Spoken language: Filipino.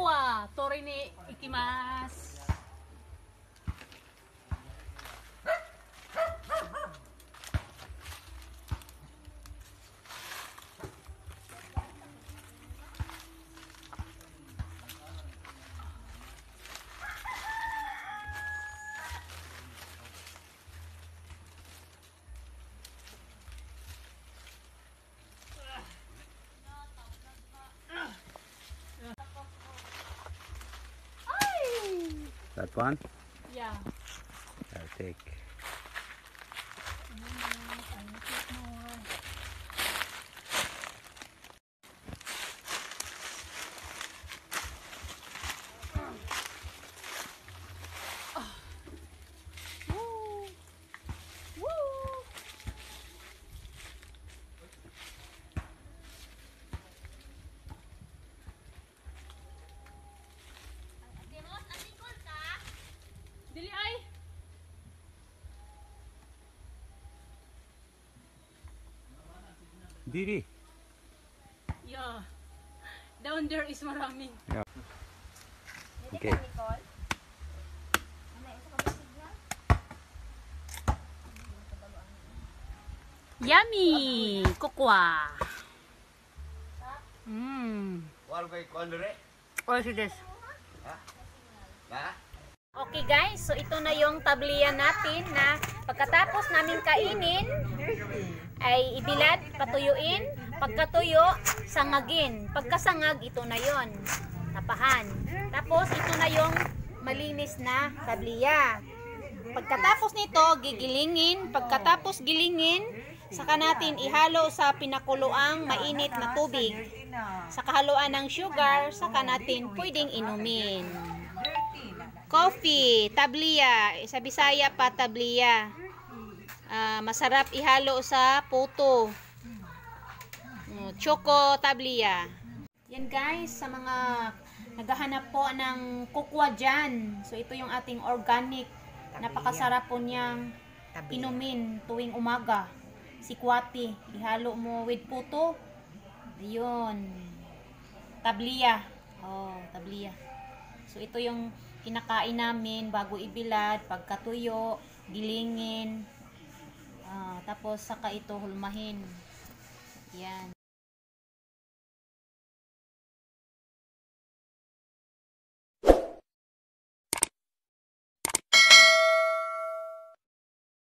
コは通りに行きます。That one? Yeah. I'll take. Diri. Yeah. Down there is maraming. Okay. Yummy! Kokwa. Mmm. Wal kay kondre. What is this? Ha? Okay guys, so ito na yung tabliya natin na pagkatapos namin kainin ay ibilad, patuyuin, pagkatuyo, sangagin. Pagkasangag, ito na yon tapahan. Tapos ito na yung malinis na tabliya. Pagkatapos nito, gigilingin. Pagkatapos gilingin, saka natin ihalo sa pinakuloang mainit na tubig. Sa kahaluan ng sugar, saka natin pwedeng inumin. Coffee, tabliya. Sa Bisaya pa tabliya. Ah, masarap ihalo sa puto. Mm, Choco tabliya. Yan guys, sa mga naghahanap po ng kukwa dyan. So ito yung ating organic. Napakasarap po niyang inumin tuwing umaga. Si kwati. Ihalo mo with puto. Ayun. Tabliya. Oh, tabliya. So ito yung kinakain namin bago ibilad, pagkatuyo, gilingin, tapos saka ito hulmahin. Yan.